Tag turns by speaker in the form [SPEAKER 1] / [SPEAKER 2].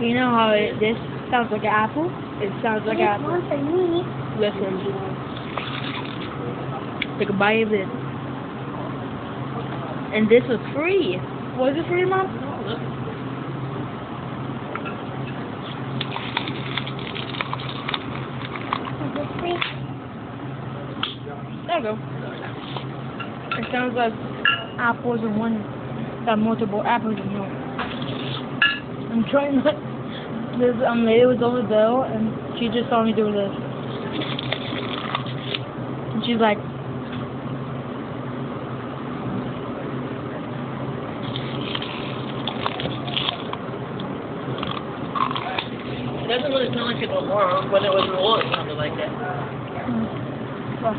[SPEAKER 1] You know how it, this sounds like an apple? It sounds like an
[SPEAKER 2] This
[SPEAKER 1] apple.
[SPEAKER 2] for me.
[SPEAKER 1] Listen. Take a bite of it. And this was free. Was it free, Mom?
[SPEAKER 2] Is this free?
[SPEAKER 1] There you go. It sounds like apples in one, got multiple apples in one. I'm trying to, this um, lady was over there and she just saw me do this. And she's like,
[SPEAKER 3] It doesn't really sound like it more. When it was raw, it sounded like that.
[SPEAKER 1] hmm. well,